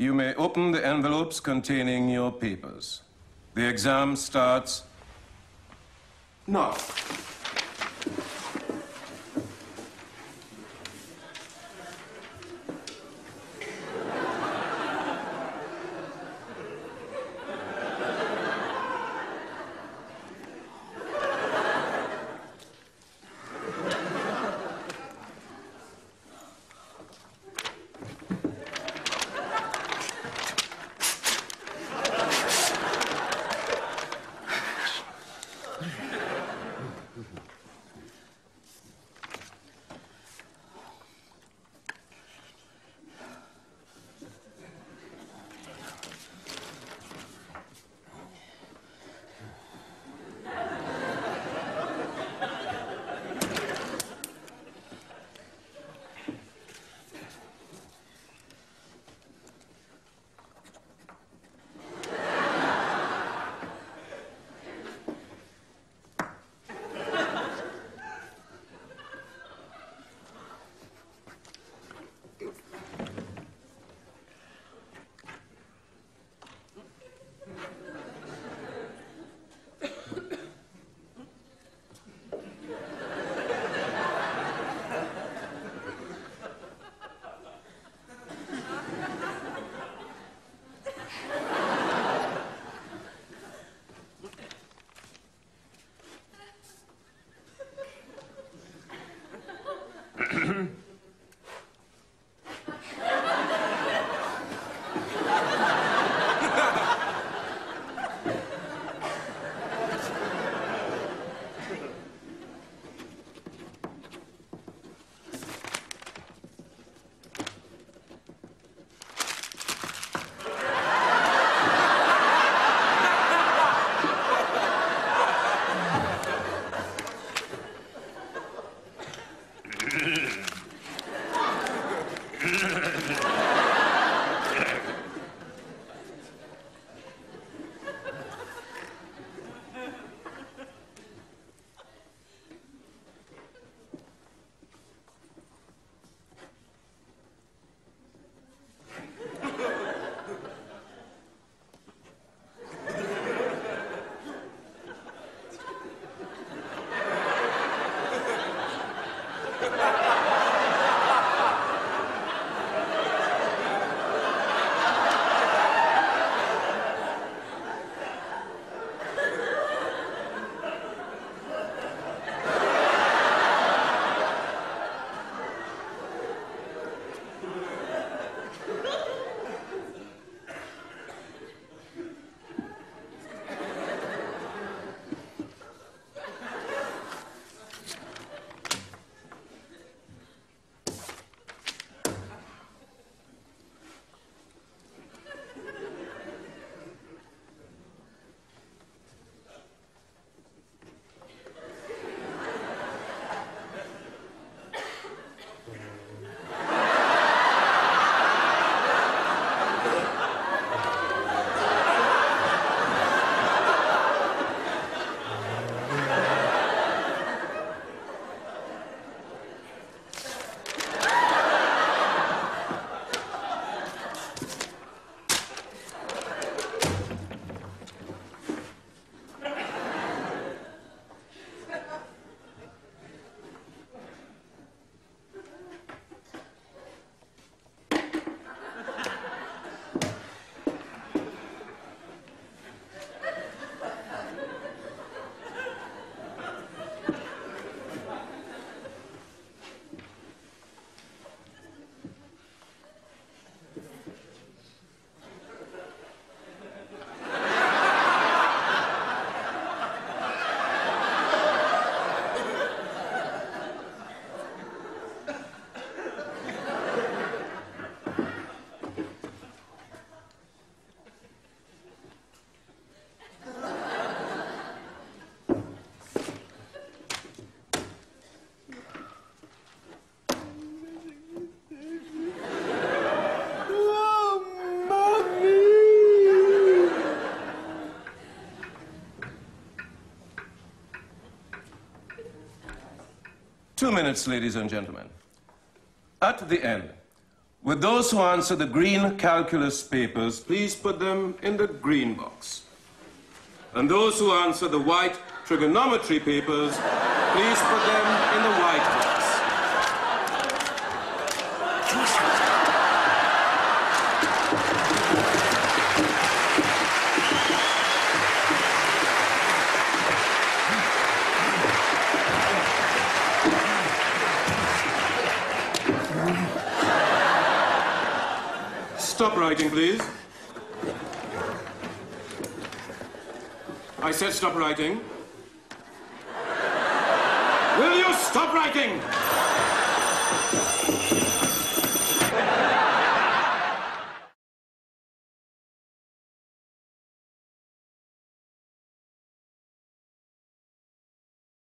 You may open the envelopes containing your papers. The exam starts now. Mm-hmm. Two minutes, ladies and gentlemen. At the end, With those who answer the green calculus papers, please put them in the green box. And those who answer the white trigonometry papers, please put them in the white box. Stop writing, please. I said stop writing. Will you stop writing?